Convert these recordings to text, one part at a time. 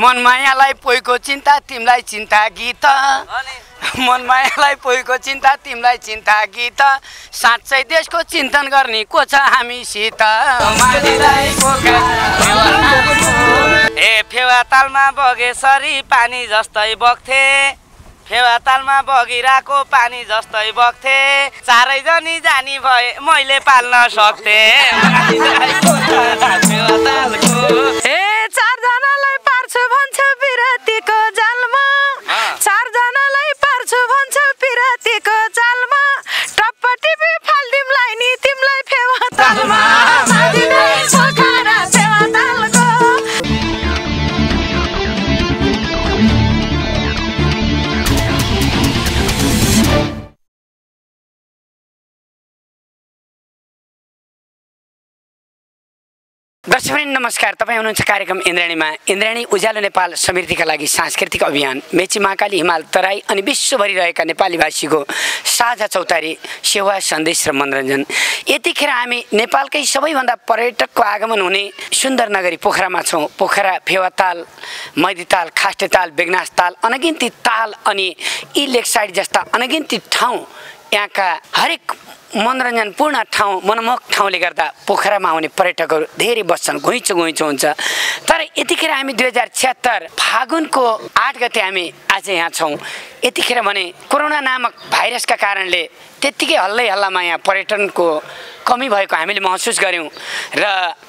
मनमायालाई पोइको चिन्ता तिमीलाई चिन्ता गीत। मनमायालाई पोइको चिन्ता तिमीलाई चिन्ता गीत। साँच्चै देशको चिन्तन गर्ने को छ हामीसित ए फेवा तालमा बगे सरी पानी जस्तै बग्थे। फेवा तालमा बगिरहेको पानी जस्तै बग्थे। चारैजनी जानी भए मैले पाल्न सक्थे। ए चारजनालाई पार्छु भन्छ पिरातीको जालमा। चारजनालाई पार्छु भन्छ पिरातीको जालमा। टप्प टिपी फाल्दिमलाई नि तिमीलाई फेवा तालमा दर्शक नमस्कार। तपाईँ हुनुहुन्छ कार्यक्रम इन्द्राणीमा। इन्द्राणी उज्यालो नेपाल समृद्धिका लागि सांस्कृतिक अभियान। मेची महाकाली हिमाल तराई अनि विश्वभरि रहेका नेपाली भाषीको साझा चौतारी सेवा सन्देश र मनोरञ्जन। यतिखेर हामी नेपालकै सबैभन्दा पर्यटकको आगमन हुने सुन्दर नगरी पोखरामा छौँ। पोखरा फेवाताल मैदीताल खास्टेताल बेगनास ताल अनगिन्ती ताल अनि यी लेक साइड जस्ता अनगिन्ती ठाउँ यहाँका हरेक मनोरञ्जनपूर्ण ठाउँ मनमोहक ठाउँले गर्दा पोखरामा आउने पर्यटकहरू धेरै बस्छन् घुइँचो घुइँचो हुन्छ। तर यतिखेर हामी दुई हजार छिहत्तर फागुनको आठ गते हामी आज यहाँ छौँ। यतिखेर भने कोरोना नामक भाइरसका कारणले त्यत्तिकै हल्लै हल्लामा यहाँ पर्यटनको कमी भएको हामीले महसुस गऱ्यौँ। र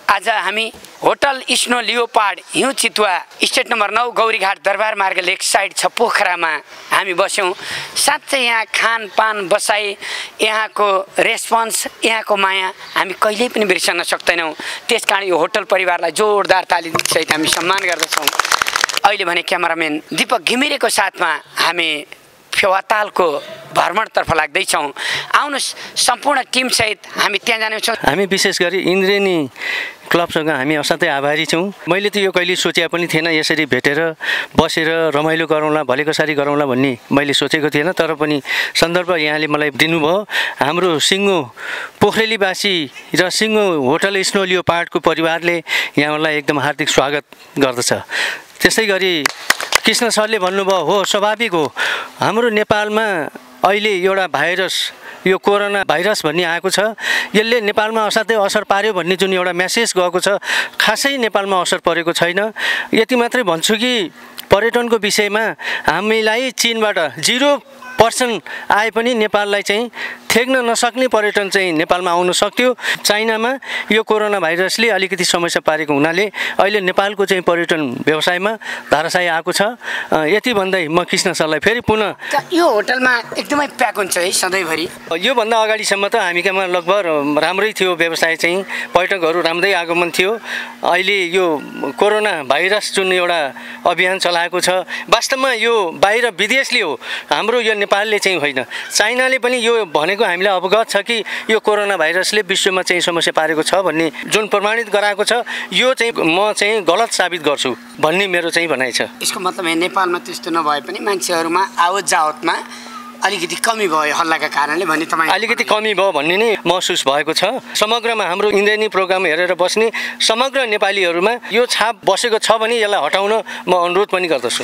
आज हामी होटल स्नो लियोपाड हिउँ चितुवा स्टेट नम्बर नौ गौरीघाट दरबार मार्ग लेक साइड छ पोखरामा हामी बस्यौँ। साँच्चै यहाँ खानपान बसाइ यहाँको रेस्पोन्स यहाँको माया हामी कहिल्यै पनि बिर्सन सक्दैनौँ त्यस कारण यो होटल परिवारलाई जोरदार तालीसहित हामी सम्मान गर्दछौँ। अहिले भने क्यामराम्यान दिपक घिमिरेको साथमा हामी फेवातालको भ्रमणतर्फ लाग्दैछौँ। आउनुहोस् सम्पूर्ण टिमसहित हामी त्यहाँ जानेछौँ हामी विशेष गरी इन्द्रेणी क्लबसँग हामी असाध्यै आभारी छौँ। मैले त यो कहिले सोचे पनि थिएन यसरी भेटेर बसेर रमाइलो गरौँला भलेको सारी गरौँला भन्ने मैले सोचेको थिएन तर पनि सन्दर्भ यहाँले मलाई दिनुभयो। हाम्रो सिङ्गो पोखरेलीवासी र सिङ्गो होटल स्नोलियो पाहाडको परिवारले यहाँलाई एकदम हार्दिक स्वागत गर्दछ। त्यसै गरी कृष्ण सरले भन्नुभयो हो स्वाभाविक हो। हाम्रो नेपालमा अहिले एउटा भाइरस यो कोरोना भाइरस भन्ने आएको छ। यसले नेपालमा असाध्यै असर पार्यो भन्ने जुन एउटा म्यासेज गएको छ खासै नेपालमा असर परेको छैन। यति मात्रै भन्छु कि पर्यटनको विषयमा हामीलाई चिनबाट जिरो पर्सेन्ट आए पनि नेपाललाई चाहिँ ठेक्न नसक्ने पर्यटन चाहिँ नेपालमा आउन सक्थ्यो। चाइनामा यो कोरोना भाइरसले अलिकति समस्या पारेको हुनाले अहिले नेपालको चाहिँ पर्यटन व्यवसायमा धाराशायी आएको छ। यति भन्दै म कृष्ण सरलाई फेरि पुनः यो होटलमा एकदमै प्याक हुन्छ है सधैँभरि। योभन्दा अगाडिसम्म त हामी कहाँ लगभग राम्रै थियो व्यवसाय चाहिँ पर्यटकहरू राम्रै आगमन थियो। अहिले यो कोरोना भाइरस जुन एउटा अभियान चलाएको छ वास्तवमा यो बाहिर विदेशले हो हाम्रो यो नेपालले चाहिँ होइन। चाइनाले पनि यो भनेको हामीलाई अवगत छ कि यो कोरोना भाइरसले विश्वमा चाहिँ समस्या पारेको छ भन्ने जुन प्रमाणित गराएको छ यो चाहिँ म चाहिँ गलत साबित गर्छु भन्ने मेरो चाहिँ भनाइ छ। यसको मतलब नेपालमा त्यस्तो नभए पनि मान्छेहरूमा आवत जावतमा अलिकति कमी भयो हल्लाका कारणले भन्ने तपाईँ अलिकति कमी भयो भन्ने नै महसुस भएको छ। समग्रमा हाम्रो इन्द्रेणी प्रोग्राम हेरेर बस्ने समग्र नेपालीहरूमा यो छाप बसेको छ भने यसलाई हटाउन म अनुरोध पनि गर्दछु।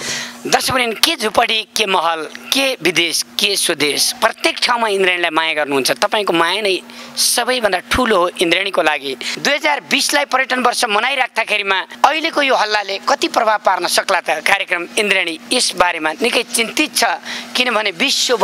दर्शकवृन्द के झुपडी के महल के विदेश के स्वदेश प्रत्येक ठाउँमा इन्द्रेणीलाई माया गर्नुहुन्छ? तपाईँको माया नै सबैभन्दा ठुलो हो इन्द्रेणीको लागि। दुई हजार बिसलाई पर्यटन वर्ष मनाइराख्दाखेरिमा अहिलेको यो हल्लाले कति प्रभाव पार्न सक्ला त? कार्यक्रम इन्द्रेणी यस बारेमा निकै चिन्तित छ। किनभने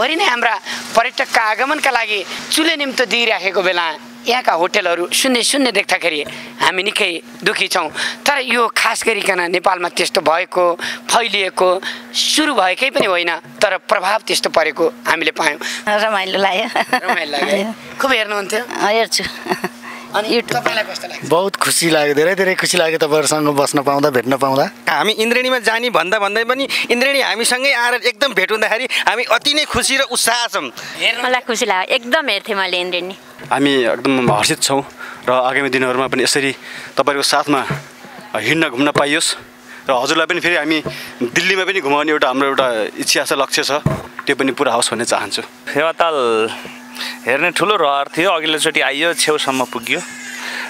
विश्वभरि नै हाम्रा पर्यटकका आगमनका लागि चुले निम्तो दिइराखेको बेला यहाँका होटेलहरू शून्य शून्य देख्दाखेरि हामी निकै दुःखी छौँ। तर यो खास गरिकन नेपालमा त्यस्तो भएको फैलिएको सुरु भएकै पनि होइन तर प्रभाव त्यस्तो परेको हामीले पायौँ। रमाइलो लाग्यो। रमाइलो लाग्यो? खुब हेर्नुहुन्थ्यो। हेर्छु। अनि तपाईँलाई कस्तो लाग्यो? बहुत खुसी लाग्यो धेरै धेरै खुसी लाग्यो तपाईँहरूसँग बस्न पाउँदा भेट्न पाउँदा। हामी इन्द्रेणीमा जाने भन्दा भन्दै पनि इन्द्रेणी हामीसँगै आएर एकदम भेट हुँदाखेरि हामी अति नै खुसी र उत्साह छौँ। मलाई खुसी लाग्यो एकदम हेर्थेँ मैले इन्द्रेणी। हामी एकदम हर्षित छौँ र आगामी दिनहरूमा पनि यसरी तपाईँहरूको साथमा हिँड्न घुम्न पाइयोस् र हजुरलाई पनि फेरि हामी दिल्लीमा पनि घुमाउने एउटा हाम्रो एउटा इच्छा छ लक्ष्य छ त्यो पनि पुरा होस् भन्ने चाहन्छु। फेवाताल हेर्ने ठुलो रहर थियो अघिल्लोचोटि आइयो छेउसम्म पुग्यो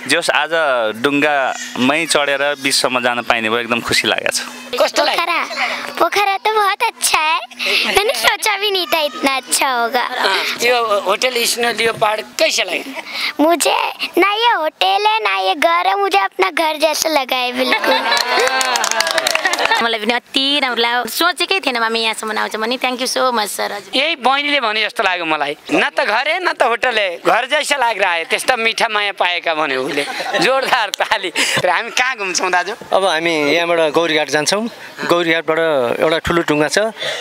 जोस् आज डुङ्गामै चढेर बिचसम्म जान पाइने भयो एकदम खुसी लागेको छ। कस्तो लाग्यो? पोखरा? पोखरा तो बहुत अच्छा है। मैंने सोचा भी नहीं था इतना अच्छा होगा। यो होटल स्नो कैसे लाग्यो? मुझे ना ये होटल है ना ये घर है मुझे अपना घर जैसा लगा है बिल्कुल। मलाई पनि अति राम्रो लाग्यो। सोचेकै थिएन मामी यहाँसम्म आउँछ भने। Thank you so much sir हजुर। यही बहिनीले भने जस्तो लाग्यो मलाई। न त घर है न त होटल है। घर जैसा त्यस्ता मिठा माया पाएका भने उसले जोरदार ताली। र हामी कहाँ घुम्छौँ दाजु? अब हामी यहाँबाट गौरीघाट जान्छौँ। गौरीघाटबाट एउटा ठुलो टुङ्गा छ।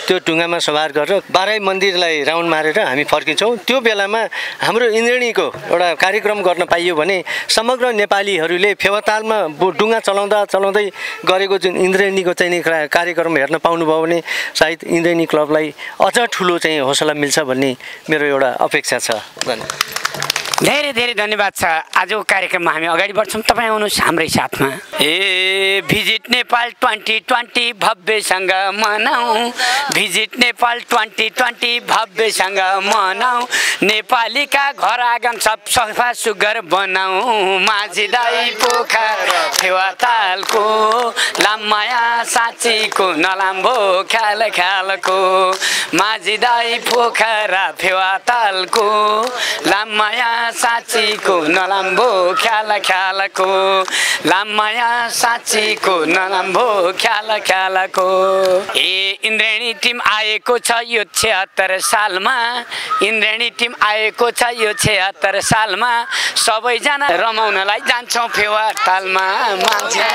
त्यो टुङ्गामा सवार गरेर बाह्रै मन्दिरलाई राउन्ड मारेर हामी फर्किन्छौँ। त्यो बेलामा हाम्रो इन्द्रणीको एउटा कार्यक्रम गर्न पाइयो भने समग्र नेपालीहरूले फेवातालमा डुङ्गा चलाउँदा चलाउँदै गरेको जुन इन्द्रेणीको चाहिँ कार्यक्रम हेर्न पाउनुभयो भने सायद इन्द्रेणी क्लबलाई अझ ठुलो चाहिँ हौसला मिल्छ भन्ने मेरो एउटा अपेक्षा छ। धन्यवाद। धेरै धेरै धन्यवाद छ। आजको कार्यक्रममा हामी अगाडि बढ्छौँ। तपाईँ आउनुहोस् हाम्रै साथमा। ए भिजिट नेपाल ट्वेन्टी ट्वेन्टी भव्यसँग मनाऊ। भिजिट नेपाल ट्वेन्टी ट्वेन्टी भव्यसँग मनाऊ। नेपालीका घर आँगन सब सफा सुग्घर बनाऊ। माझी दाई पोखरा फेवातालको लामाया साँचीको नलाम्बो ख्याल ख्यालको माझी दाई पोखरा फेवातालको लामाया साँचीको नलाम्बो ख्याल ख्यालको। लामाया साँचीको नलाम्बो ख्याल ख्यालको। ए इन्द्रेणी टिम आएको छ यो छेहत्तर सालमा। इन्द्रेणी टिम आएको छ यो छेहत्तर सालमा। सबैजना रमाउनलाई जान्छौँ फेवा तालमा। मान्छे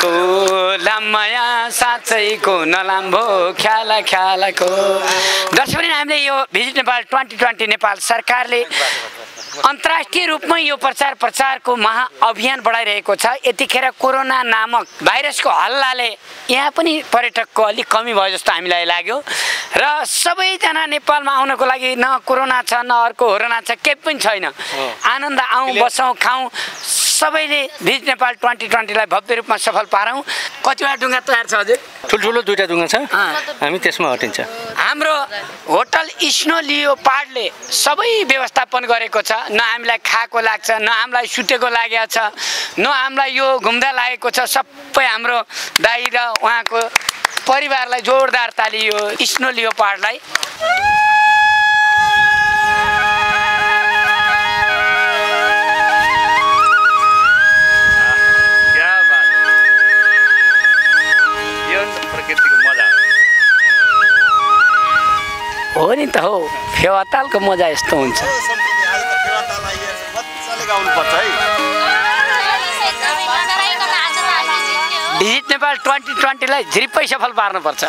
को लामाया साँच्चैको नलाम्बो ख्याल ख्यालको। दर्शक हामीले यो visit Nepal twenty twenty Nepal सरकारले अन्तर्राष्ट्रिय रूपमा यो प्रचार प्रचारको महाअभियान बढाइरहेको छ। यतिखेर कोरोना नामक भाइरसको हल्लाले यहाँ पनि पर्यटकको अलिक कमी भयो जस्तो हामीलाई लाग्यो। र सबैजना नेपालमा आउनको लागि न कोरोना छ न अर्को होरोना छ केही पनि छैन। आनन्द आउँ बसौँ खाउँ। सबैले भिज नेपाल ट्वेन्टी ट्वेन्टीलाई भव्य रूपमा सफल पारौँ। कतिवटा डुङ्गा तयार छ हजुर? ठुल्ठुलो दुइटा डुङ्गा छ। हामी त्यसमा हटिन्छ हाम्रो होटल स्नो लियो पार्डले सबै व्यवस्थापन गरेको छ। न हामीलाई खाएको लाग्छ न हामीलाई सुतेको लागेको छ न हामीलाई यो घुम्दा लागेको छ। सबै हाम्रो दाई र उहाँको परिवारलाई जोरदार ताली यो स्नो लियो पार्डलाई हो नि त हो। फेवातालको मजा यस्तो हुन्छ। भिजिट नेपाल ट्वेन्टी ट्वेन्टीलाई झिरिपै सफल पार्नुपर्छ।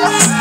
Thank you.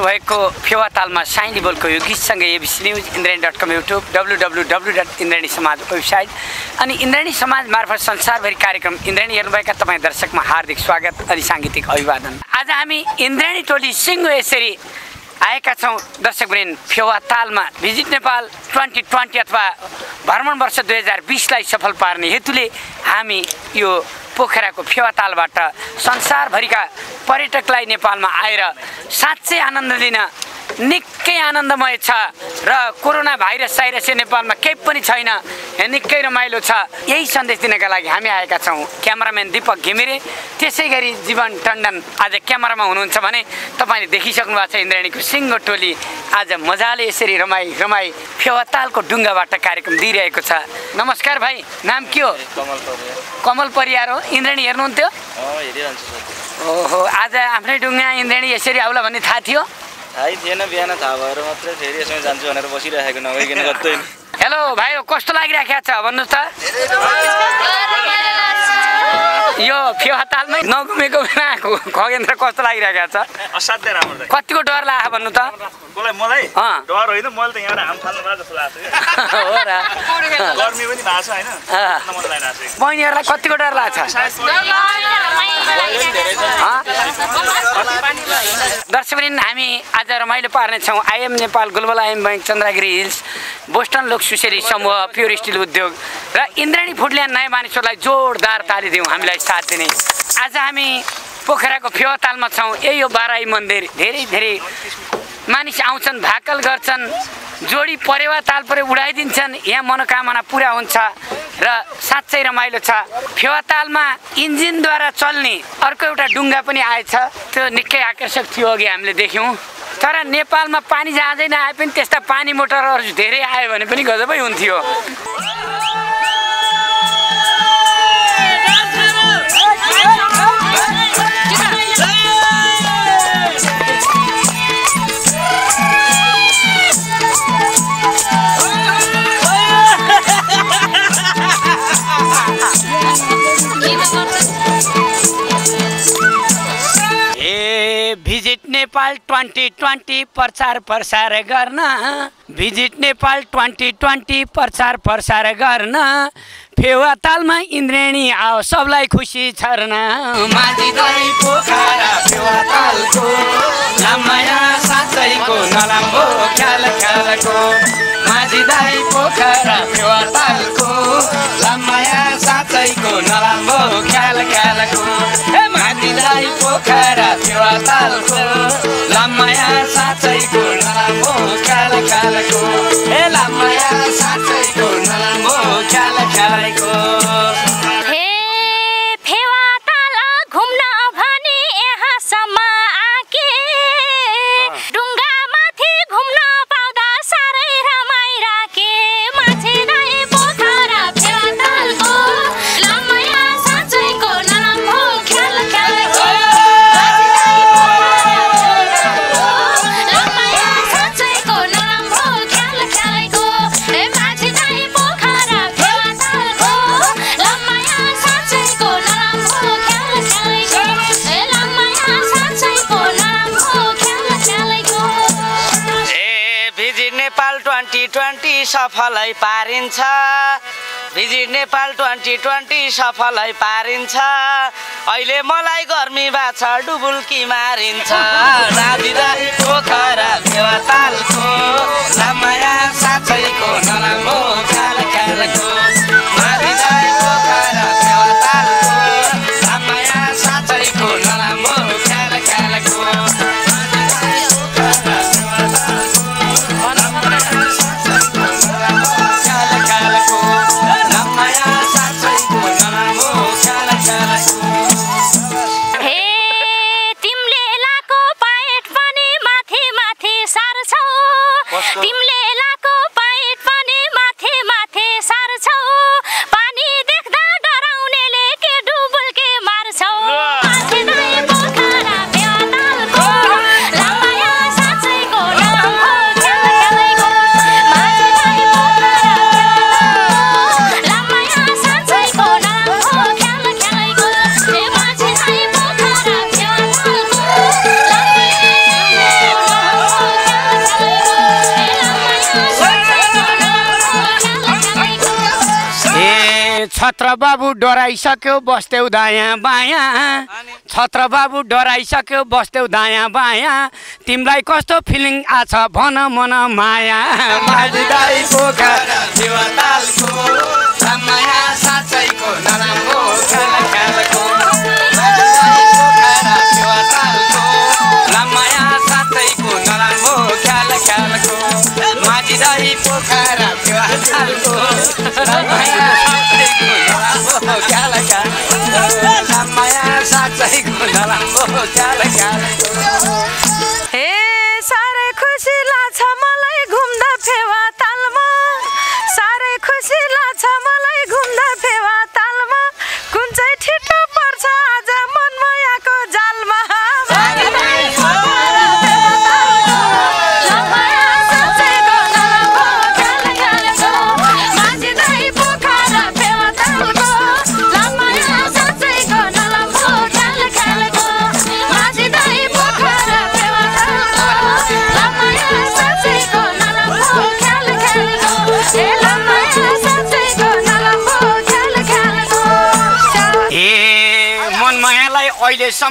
भएको फेवा तालमा साइली बोलको यो गीतसँगै ABC news Indrani dot com YouTube W W W dot Indrani Samaj website अनि इन्द्राणी समाज मार्फत संसारभरि कार्यक्रम इन्द्राणी हेर्नुभएका तपाईँ दर्शकमा हार्दिक स्वागत अनि साङ्गीतिक अभिवादन। आज हामी इन्द्राणी टोली सिङ्गो यसरी आएका छौँ। दर्शकवृन्द फेवा तालमा भिजिट नेपाल ट्वेन्टी ट्वेन्टी अथवा भ्रमण वर्ष दुई हजार बिसलाई सफल पार्ने हेतुले हामी यो पोखराको फेवा तालबाट संसारभरिका पर्यटकलाई नेपालमा आएर साँच्चै आनन्द लिन निकै आनन्दमय छ। र कोरोना भाइरस साइरस चाहिँ नेपालमा केही पनि छैन। यहाँ निकै रमाइलो छ। यही सन्देश दिनका लागि हामी आएका छौँ। क्यामराम्यान दिपक घिमिरे। त्यसै गरी जीवन टन्डन आज क्यामेरामा हुनुहुन्छ भने तपाईँले देखिसक्नु भएको छ इन्द्राणीको सिङ्गो टोली। आज मजाले यसरी रमाई रमाई फेवातालको डुङ्गाबाट कार्यक्रम दिइरहेको छ। नमस्कार भाइ नाम के हो? कमल परियार। हो। इन्द्राणी हेर्नुहुन्थ्यो? ओहो आज आफ्नै डुङ्गा इन्द्राणी यसरी आउला भन्ने थाहा थियो? थाहै थिएन बिहान थाहा भएर मात्रै फेरि यसमा जान्छु भनेर बसिरहेको नभइकन कतै हेलो भाइ कस्तो लागिरहेको छ भन्नुहोस् त। यो फेवातालमै नघुमेको बेला खगेन्द्र कस्तो लागिरहेको छ? असाध्यै राम्रो कतिको डर लाग्यो भन्नु त? मलाई। डर होइन मैले त यहाँबाट हाम फाल्नु भएको जस्तो लाग्छ गर्मी पनि भएको छ होइन। बहिनीहरूलाई कतिको डर लाग्छ? दर्शकवृन्द हामी आज रमाइलो पार्नेछौँ IME Nepal global IME bank Chandragiri hills Boston लोक सुसेरी समूह प्योर स्टिल उद्योग र इन्द्राणी फुडल्यान्ड नयाँ मानिसहरूलाई जोरदार ताली दिउँ हामीलाई साथ दिने। आज हामी पोखराको फेवातालमा छौँ। यही हो बाराई मन्दिर। धेरै धेरै मानिस आउँछन् भाकल गर्छन् जोडी परेवा ताल परे उडाइदिन्छन्। यहाँ मनोकामना पुरा हुन्छ र साँच्चै रमाइलो छ। फेवातालमा इन्जिनद्वारा चल्ने अर्को एउटा डुङ्गा पनि आएछ। त्यो निकै आकर्षक थियो अघि हामीले देख्यौँ। तर नेपालमा पानी जहाजै नआए पनि त्यस्ता पानी मोटरहरू धेरै आयो भने पनि गजबै हुन्थ्यो। नेपाल ट्वेन्टी ट्वेन्टी प्रचार प्रसार गर्न भिजिट नेपाल ट्वेन्टी ट्वेन्टी प्रचार प्रसार गर्न फेवा तालमा इन्द्रेणी आओ सबलाई खुसी छर्न। पोखरा फेवा तालको लामाया साँच्चैको नराम्रो ख्याल ख्यालको। माझी दही पोखरा फेवा तालको लामाया साँच्चैको नराम्रो ख्याल ख्यालको। ए माझी दही पोखरा फेवा तालको लामाया साँच्चैको नराम्रो ख्याल ख्यालको ए लामाया साँच्चैको नराम्रो ख्याल ट्वेन्टी ट्वेन्टी सफलै पारिन्छ। अहिले मलाई गर्मी भएको छ डुबुल्की मारिन्छ। नादिदाई पोखरा फेवा तालको लामाया साँच्चैको नराम्रो ख्याल ख्यालको नादिदाई पोखरा फेवा तालको लामाया साँच्चैको नराम्रो ख्याल ख्यालको तिमीले लाको डराइसक्यो बस्थ्यौ दायाँ बायाँ। छत्र बाबु डराइसक्यो बस्थ्यौ दायाँ बायाँ। तिमीलाई कस्तो फिलिङ आछ भन मन माया। पोखरा हे साह्रै खुसी लाग्छ मलाई घुम्दा फेवा तालमा। साह्रै खुसी लाग्छ मलाई घुम्दा फेवा तालमा। कुन चाहिँ ठिटो पर्छ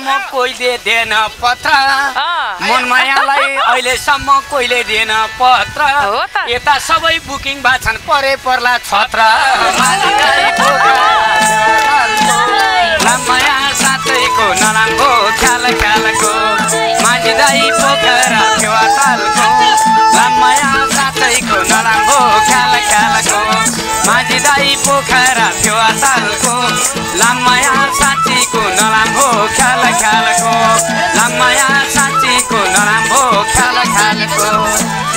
अहिलेसम्म कोहीले दिएन पत्र। मनमायालाई अहिलेसम्म कोहीले दिएन पत्र। यता सबै बुकिङ छन् परे पर्ला छत्र। लामाया साँच्चैको नराम्रो ख्याल ख्यालको। माझी दाई पोखरा फेवा तालको लामाया साँच्चैको नराम्रो ख्याल ख्यालको। माझी दाई पोखरा फेवा तालको लामाया साँच्चीको ख्याल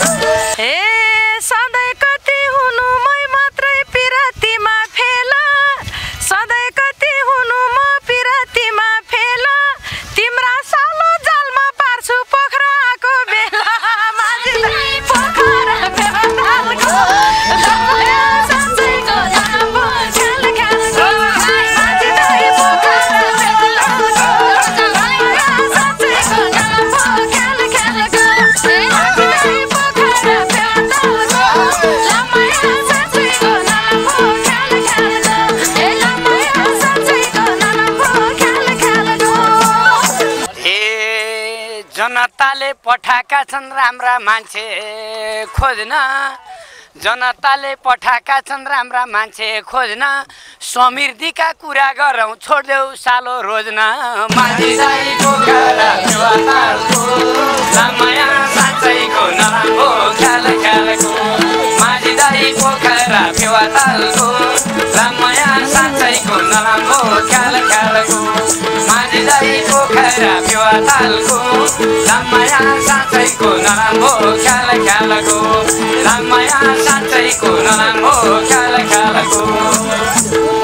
पठाएका छन् राम्रा मान्छे खोज्न। जनताले पठाएका छन् राम्रा मान्छे खोज्न। समृद्धिका कुरा गरौँ छोडिदेऊ सालो रोज्न। दाई पोखरा फेवा तालको, लामाया साँच्चैको नराम्रो ख्याल ख्यालको माझी दाई पोखरा फेवा तालको लामाया साँच्चैको नराम्रो ख्याल ख्यालको लामाया साँच्चैको नराम्रो ख्याल ख्यालको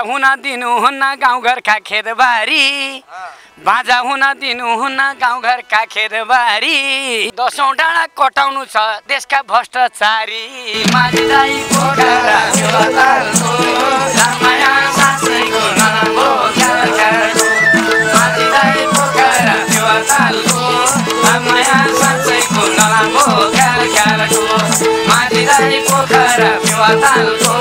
हुन दिनुहुन्न गाउँघरका खेतबारी। बाजा हुन दिनुहुन्न गाउँघरका खेतबारी। दसौँ डाँडा कटाउनु छ देशका भ्रष्टाचारी। माझी ख्याल ख्यालको।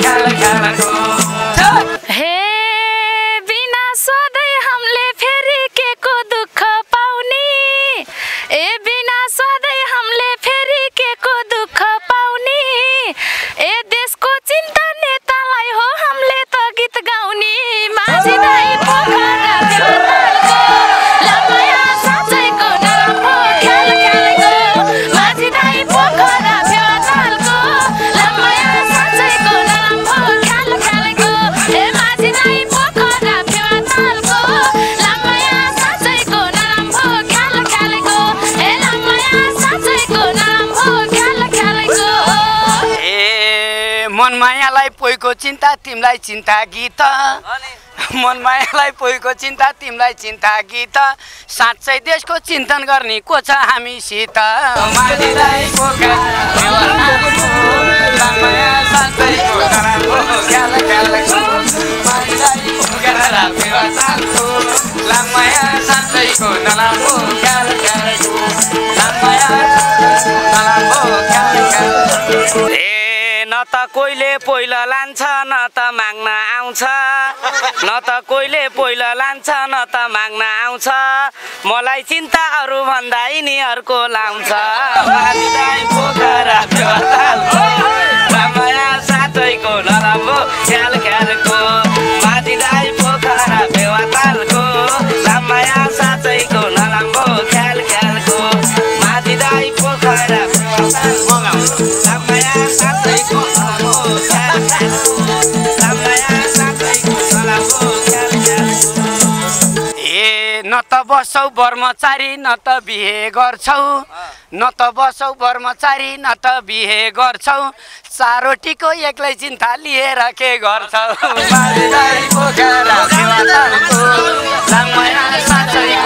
ख्याल ख्यालको। चिन्ता नेतालाई हो हमले त गीत गाउने माझी दाई पोखरा पोइको चिन्ता तिमीलाई चिन्ता गीत। मन मायालाई पोइको चिन्ता तिमीलाई चिन्ता गीत। साँच्चै देशको चिन्तन गर्ने को छ हामीसित न त कोहीले पहिलो लान्छ न त माग्न आउँछ। न त कोहीले पहिलो लान्छ न त माग्न आउँछ। मलाई चिन्ता अरू भन्दा यिनीहरूको लाउँछ। त बसौ ब्रह्मचारी न त बिहे गर्छौ। न त बसौ ब्रह्मचारी न त बिहे गर्छौ। चारोटीको एक्लै चिन्ता लिएर के गर्छौ?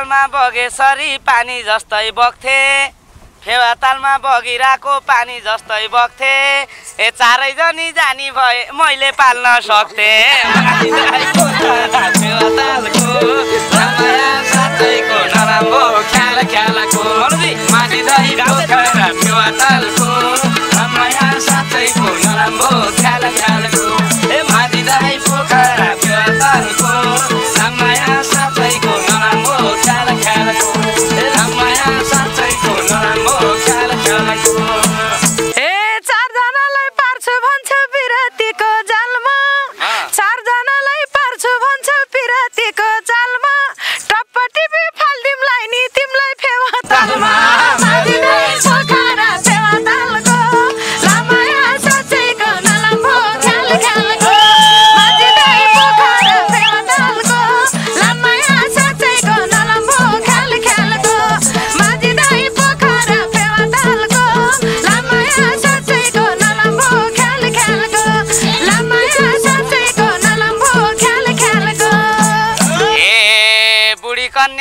फेवातालमा बगेसरी पानी जस्तै बग्थे। फेवातालमा बगिरहेको पानी जस्तै बग्थे। ए चारैजनी जानी भए मैले पाल्न सक्थे। भन्छ पिरतीको जालमा टप्प टिपी फाल्दिमलाई नि तिमीलाई फेवा तालमा।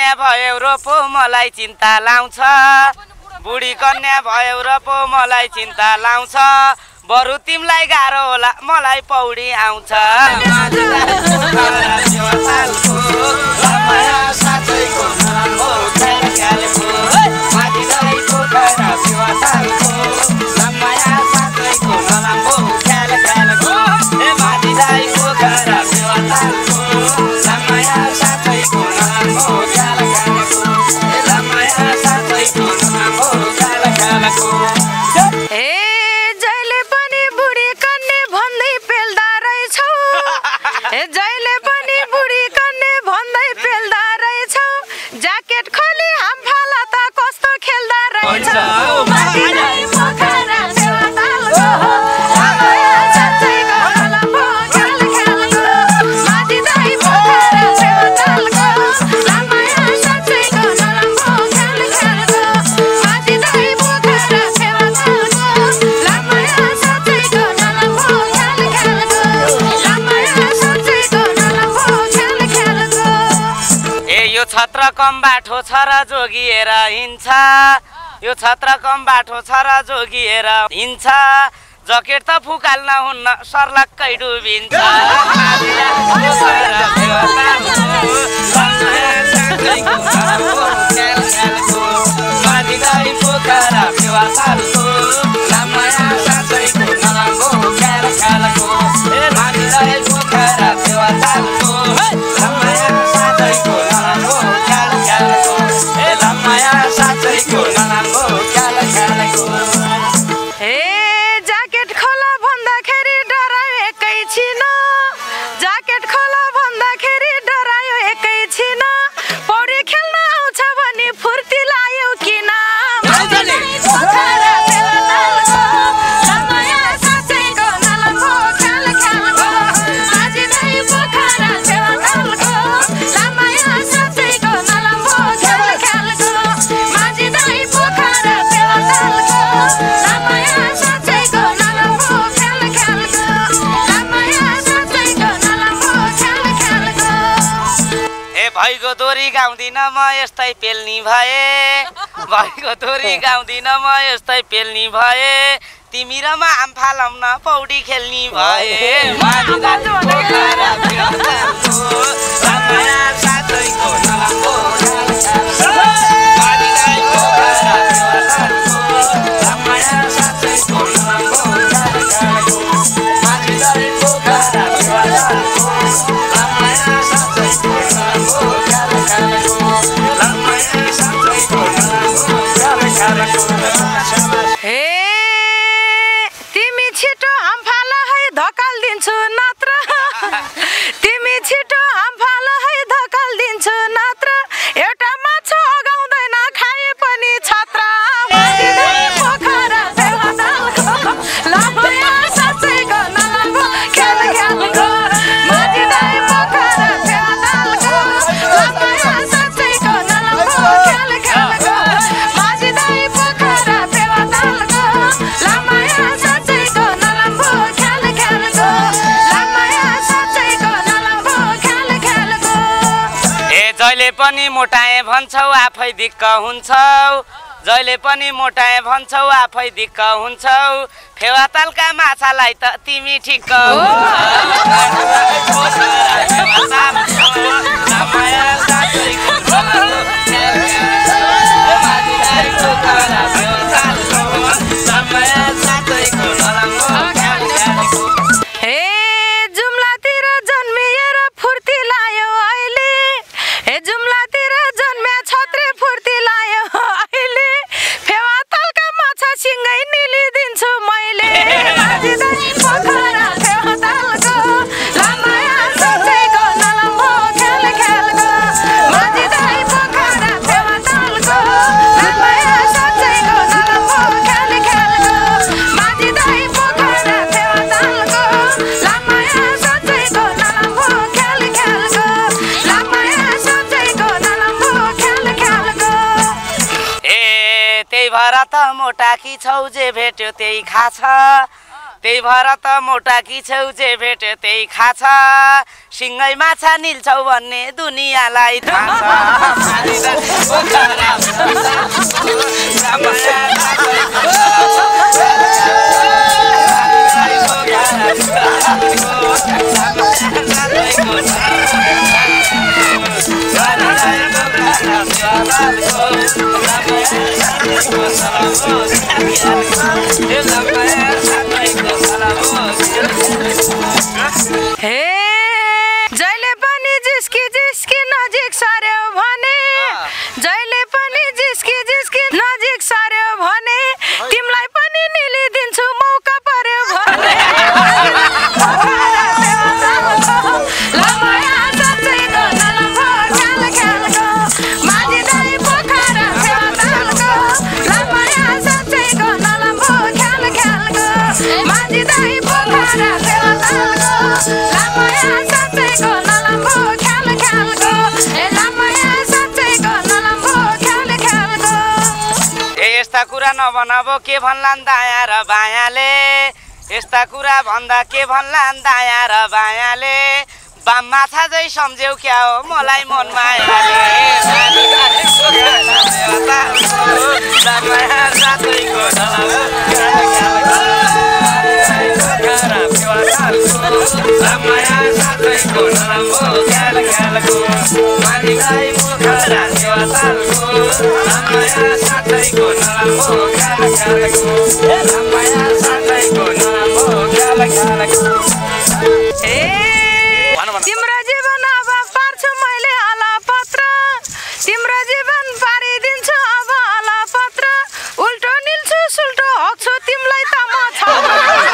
कन्या भयो र पो मलाई चिन्ता लाउँछ। बुढी कन्या भयो र पो मलाई चिन्ता लाउँछ। बरु तिमीलाई गाह्रो होला मलाई पौडी आउँछ। यो छत्र कम बाठो छ र जोगिएर हिँड्छ। यो छत्र कम बाठो छ र जोगिएर हिँड्छ। जकेट त फुकाल्न हुन्न सर्लक्कै डुबिन्छ। भैको दोरी गाउँदिनँ म यस्तै पेल्नी भए। भैको दोरी गाउँदिनँ म यस्तै पेल्नी भए। तिमी र म आम फालौँ न पौडी खेल्ने भए। मोटाए भन्छौ आफै दिक्क हुन्छौ। जहिले पनि मोटाए भन्छौ आफै दिक्क हुन्छौ। फेवातालका माछालाई त तिमी ठिक्क छौ जे भेट्यो त्यही खाछ त्यही भएर त मोटा कि छौ जे भेट्यो त्यही खाछ सिँगै माछा निल्छौ भन्ने दुनियाँलाई थाहा जहिले पनि जिस्की जिस्की नजिक सर्यो भने। जहिले पनि जिस्की जिस्की नजिक सर्यो भने। तिमीलाई कुरा नभनबो के भन्लान् दायाँ र बायाँले? यस्ता कुरा भन्दा के भन्लान् दायाँ र बायाँले? बाम माछा झै सम्झ्यौ क्या हो? मलाई मन ए, तिम्रो जीवन अब पार्छु मैले अलपत्र। तिम्रो जीवन पारिदिन्छु अब अलपत्र। उल्टो निल्छु सुल्टो हक्छु तिमीलाई त म छ।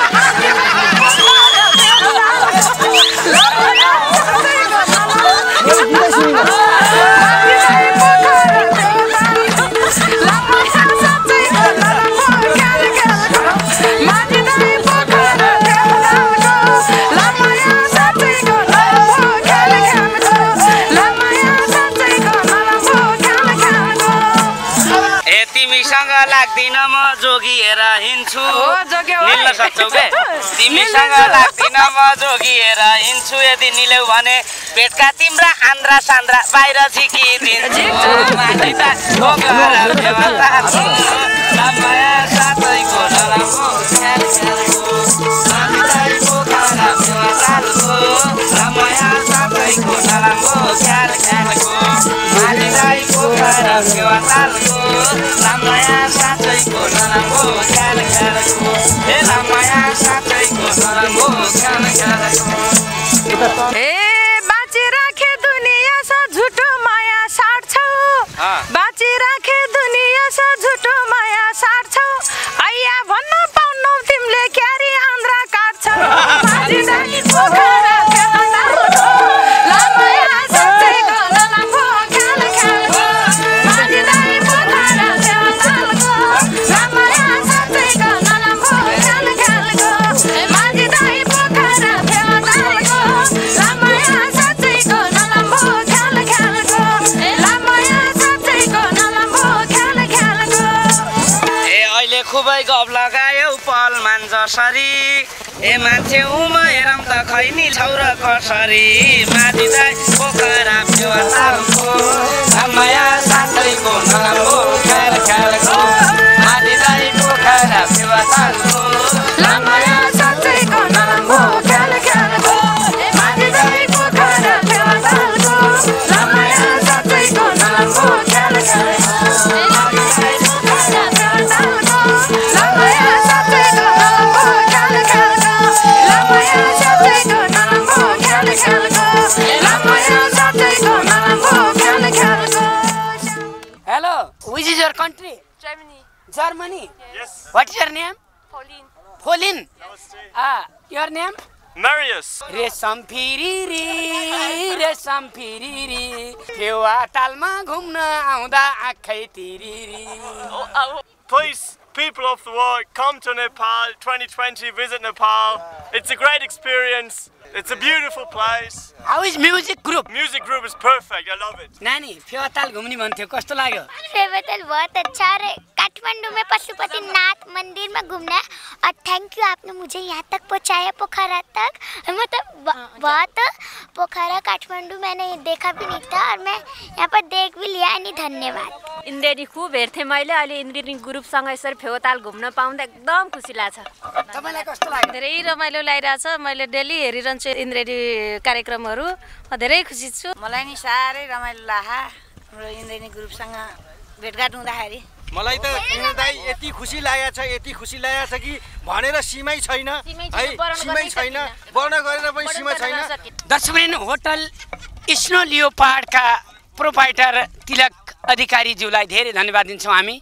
तिमीसँग। लाग्दिन म जोगिएर हिँड्छु यदि निल्यौ भने पेटका तिम्रा आन्द्रा सान्द्रा बाहिर झिकिदिन्छु। माथि बाँची राखे दुनियाँ छ झुटो माया साट्छौ ऐया भन्न पाउनु तिमीले क्यारी आन्द्रा काट्छौ। खुबै गफ लगायौ पल मान जसरी ए मान्छे उमा हेरौँ त कसरी? आमाया साथैको नराम्रो ख्याल ख्यालको माथि Pokhara which is your country? Germany. Germany. Yes. What is your name? Pauline. Pauline. Ah, your name? Marius. Resham Firiri Resham Firiri Phewa तालमा घुम्न आउँदा आँखै तिरिरी Please, people of the world, come to Nepal 2020, visit Nepal. It's a great experience. It's a beautiful place. How is music group? Music group is perfect. I love it. नानी फेवा ताल घुम्ने भन्थ्यो कस्तो लाग्यो फेवरल बहुत अच्छा है काठमांडू में पशुपतिनाथ मंदिर में घूमना है और थैंक यू आपने मुझे यहाँ तक पहुँचाया पोखरा तक मतलब ब- बहुत पोखरा काठमांडू मैंने देखा भी नहीं था और मैं यहाँ पर देख भी लिया अनि धन्यवाद इन्द्रेणी खुब हेर्थेँ मैले अहिले इन्द्रेणी ग्रुपसँग यसरी फेवताल घुम्न पाउँदा एकदम खुसी लाग्छ। तपाईँलाई कस्तो लाग्यो? धेरै रमाइलो लागिरहेछ। मैले डेली हेरिरहन्छु इन्द्रेणी कार्यक्रमहरू। म धेरै खुसी छु। मलाई नि साह्रै रमाइलो लाग्यो हाम्रो इन्द्रेणी ग्रुपसँग भेटघाट हुँदाखेरि। मलाई त दाइ यति खुसी लागेको छ यति खुसी लागेको छ कि भनेर सीमै छैन। सीमै है छैन, वर्णन सीमै गर्नै छैन। वर्ण गरेर पनि सीमा छैन। दर्शकवृन्द होटल स्नो लियो पहाडका प्रोपाइटर तिलक अधिकारीज्यूलाई धेरै धन्यवाद दिन्छौँ हामी।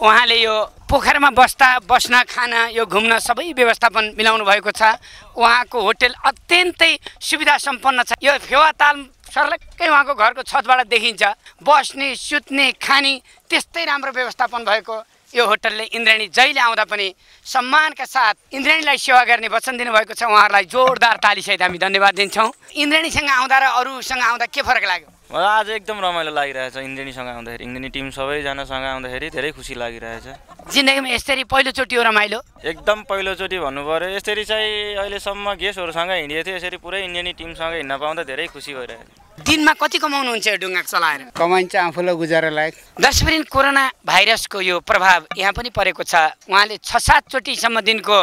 उहाँले यो पोखरमा बस्दा बस्न खान यो घुम्न सबै व्यवस्थापन मिलाउनु भएको छ। उहाँको होटल अत्यन्तै सुविधा सम्पन्न छ। यो फेवाताल सर्लक्कै उहाँको घरको छतबाट देखिन्छ। बस्ने सुत्ने खाने त्यस्तै राम्रो व्यवस्थापन भएको यो होटलले इन्द्राणी जहिले आउँदा पनि सम्मानका साथ इन्द्राणीलाई सेवा गर्ने वचन दिनुभएको छ। उहाँहरूलाई जोरदार तालीसहित हामी धन्यवाद दिन्छौँ। इन्द्राणीसँग आउँदा र अरूसँग आउँदा के फरक लाग्यो? मलाई आज एकदम रमाइलो लागिरहेछ इन्द्रेणीसँग आउँदाखेरि। इन्द्रेणी टिम सबैजनासँग आउँदाखेरि धेरै खुसी लागिरहेछ। जिन्दगीमा यसरी पहिलोचोटि हो रमाइलो? एकदम पहिलोचोटि भन्नु पऱ्यो यसरी चाहिँ अहिलेसम्म गेस्टहरूसँग हिँडेको थियो यसरी पुरै इन्डियनी टिमसँग हिँड्न पाउँदा धेरै खुसी भइरहेछ। दिनमा कति कमाउनुहुन्छ यो ढुङ्गा चलाएर? कमाइन्छ आफूलाई गुजारा लायक। दर्शकवृन्द कोरोना भाइरसको यो प्रभाव यहाँ पनि परेको छ। उहाँले छ सातचोटिसम्म दिनको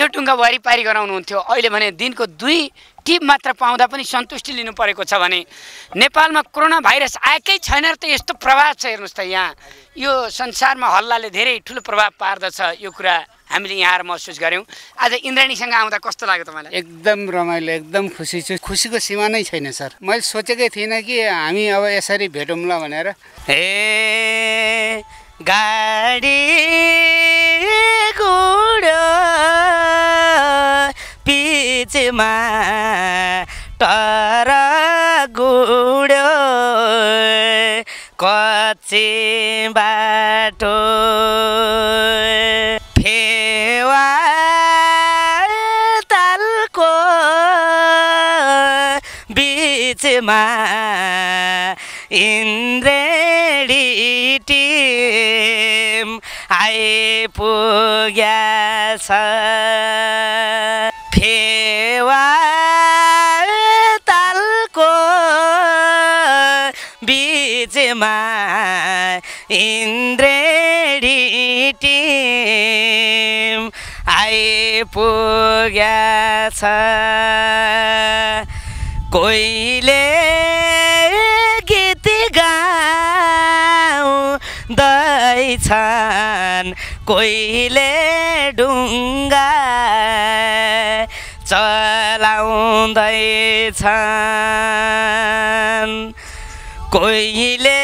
यो डुङ्गा वारिपारी गराउनुहुन्थ्यो। अहिले भने दिनको दुई टिप मात्र पाउँदा पनि सन्तुष्टि लिनु परेको छ भने नेपालमा कोरोना भाइरस आएकै छैन र त यस्तो प्रभाव छ हेर्नुहोस् त यहाँ। यो संसारमा हल्लाले धेरै ठुलो प्रभाव पार्दछ यो कुरा हामीले यहाँ आएर महसुस गऱ्यौँ। आज इन्द्राणीसँग आउँदा कस्तो लाग्यो तपाईँलाई? एकदम रमाइलो एकदम खुसी छु। खुसीको सीमा नै छैन सर। मैले सोचेकै थिइनँ कि हामी अब यसरी भेटौँला भनेर। ए गाडी पिचमा टर गुडो कच्ची बाटो। फेवा तालको बिचमा इन्द्रेणी टिम आए आइपुग्याछ बिचमा इन्द्रेणी टिम आइपुग्याछ कोहीले गीत गाउँदैछन् कोहीले ढुङ्गा चलाउँदैछन् कोहीले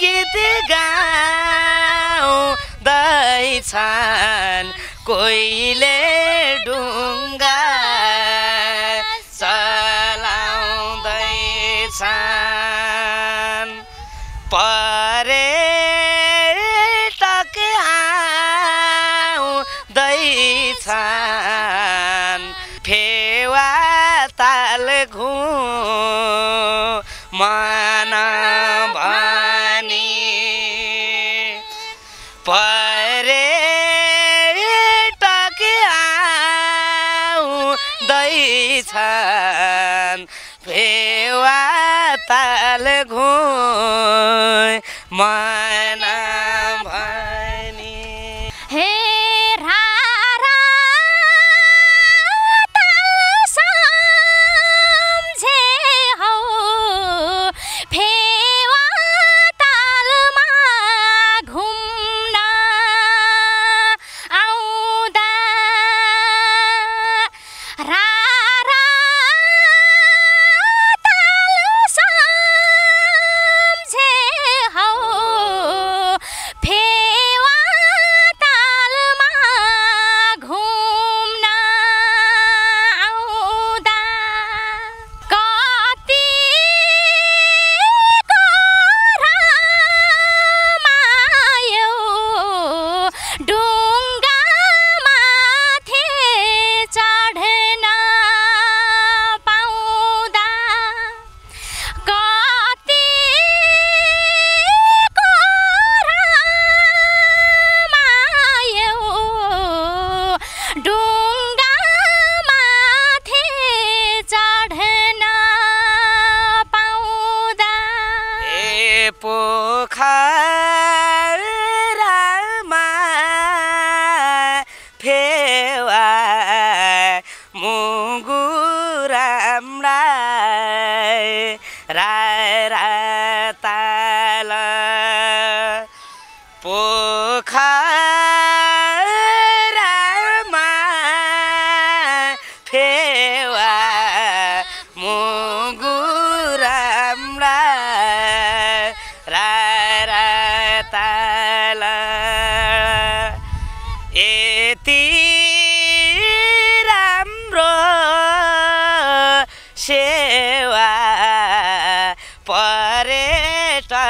गीत गाउँदैछन्। कोहीले ताल घुमन भनी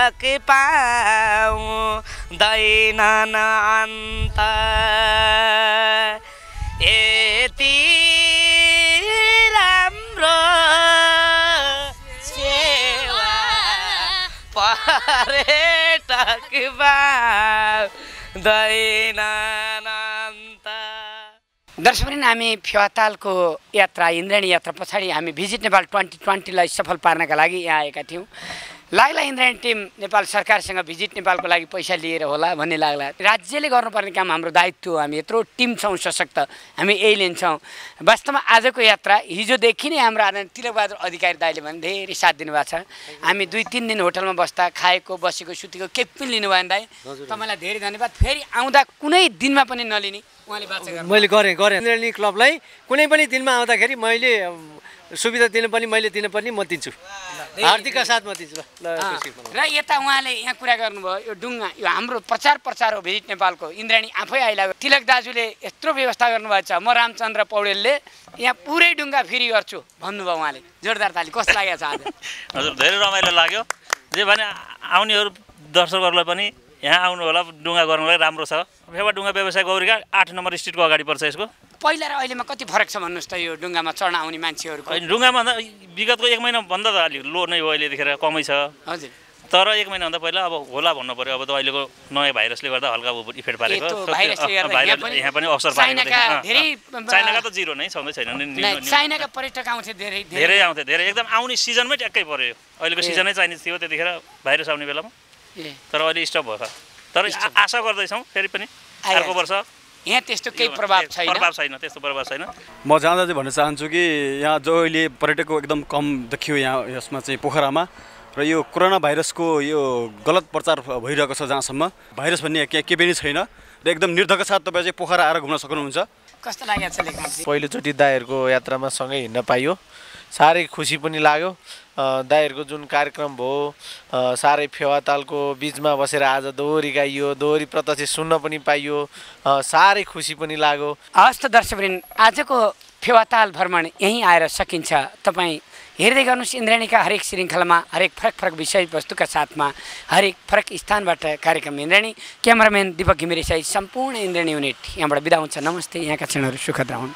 पर्यटक पाउँदैनन् अन्त यति राम्रो सेवा पर्यटक हामी फेवातालको यात्रा इन्द्राणी यात्रा पछाडि हामी भिजिट नेपाल ट्वेन्टी ट्वेन्टीलाई सफल पार्नका लागि यहाँ आएका थियौँ। लाग्ला इन्द्राणी टिम नेपाल सरकारसँग भिजिट नेपालको लागि पैसा लिएर होला भन्ने लाग्ला। राज्यले गर्नुपर्ने काम हाम्रो दायित्व हो। हामी यत्रो टिम छौँ सशक्त। हामी यही लिन्छौँ वास्तवमा आजको यात्रा हिजोदेखि नै हाम्रो आदरणीय तिलकबहादुर अधिकारी दाइले भने धेरै साथ दिनुभएको छ। हामी दुई तिन दिन होटलमा बस्दा खाएको बसेको सुतेको केही पनि लिनु भएन दाइ तपाईँलाई धेरै धन्यवाद। फेरि आउँदा कुनै दिनमा पनि नलिने। उहाँले मैले गरेँ गरेँ। इन्द्रेणी क्लबलाई कुनै पनि दिनमा आउँदाखेरि मैले सुविधा दिनु पनि मैले दिनु पनि म दिन्छु। हार्दिकका साथ म दिन्छु ल। र यता उहाँले यहाँ कुरा गर्नुभयो यो डुङ्गा यो हाम्रो प्रचार प्रचार हो भिजिट नेपालको। इन्द्राणी आफै आइलाग्यो तिलक दाजुले यत्रो व्यवस्था गर्नुभएको छ। म रामचन्द्र पौडेलले यहाँ पुरै डुङ्गा फ्री गर्छु भन्नुभयो उहाँले। जोरदार ताली कस्तो लागेको छ आज? हजुर धेरै रमाइलो लाग्यो। जे भने आउनेहरू दर्शकहरूलाई पनि यहाँ आउनु होला डुङ्गा गर्नुलाई राम्रो छ। फेवा डुङ्गा व्यवसाय गौरीका आठ नम्बर स्ट्रिटको अगाडि पर्छ यसको। पहिला र अहिलेमा कति फरक छ भन्नुहोस् त यो डुङ्गामा चढ्न आउने मान्छेहरूको? डुङ्गामा विगतको एक महिनाभन्दा त अलिक लो नै हो अहिले देखेर कमै छ। हजुर। तर एक महिनाभन्दा पहिला अब होला भन्नु पऱ्यो अब त अहिलेको नयाँ भाइरसले गर्दा हल्का इफेक्ट पारेको यहाँ पनि अवसर चाइनाका त जिरो नै छँदै छैन। चाइनाका पर्यटक आउँथे धेरै धेरै। आउँथ्यो धेरै। एकदम आउने सिजनमै ट्याक्कै पऱ्यो अहिलेको। सिजनै चाइनिज थियो त्यतिखेर भाइरस आउने बेलामा। तर अहिले स्टप भयो तर आशा गर्दैछौँ फेरि पनि। अर्को वर्ष यहाँ त्यस्तो केही प्रभाव छैन। प्रभाव छैन त्यस्तो प्रभाव छैन। म जाँदा चाहिँ भन्न चाहन्छु कि यहाँ जो अहिले पर्यटकको एकदम कम देखियो यहाँ यसमा चाहिँ पोखरामा र यो कोरोना भाइरसको यो गलत प्रचार भइरहेको छ जहाँसम्म भाइरस भन्ने के के पनि छैन र एकदम निर्धक्क साथ तपाईँ चाहिँ पोखरा आएर घुम्न सक्नुहुन्छ। कस्तो लागेको छ पहिलोचोटि दाईहरूको यात्रामा सँगै हिँड्न पाइयो। साह्रै खुसी पनि लाग्यो। दाईहरूको जुन कार्यक्रम भयो साह्रै फेवातालको बिचमा बसेर आज दोहोरी गाइयो दोहोरी प्रत्यक्ष सुन्न पनि पाइयो साह्रै खुसी पनि लाग्यो। हवस् त दर्शकवृन्द आजको फेवाताल भ्रमण यहीँ आएर सकिन्छ। तपाईँ हेर्दै गर्नुहोस् इन्द्राणीका हरेक श्रृङ्खलामा हरेक फरक फरक विषयवस्तुका साथमा हरेक फरक स्थानबाट कार्यक्रम। इन्द्राणी क्यामराम्यान दिपक घिमिरे सहित सम्पूर्ण इन्द्राणी युनिट यहाँबाट बिदा हुन्छ। नमस्ते यहाँका क्षणहरू सुखद रहन्।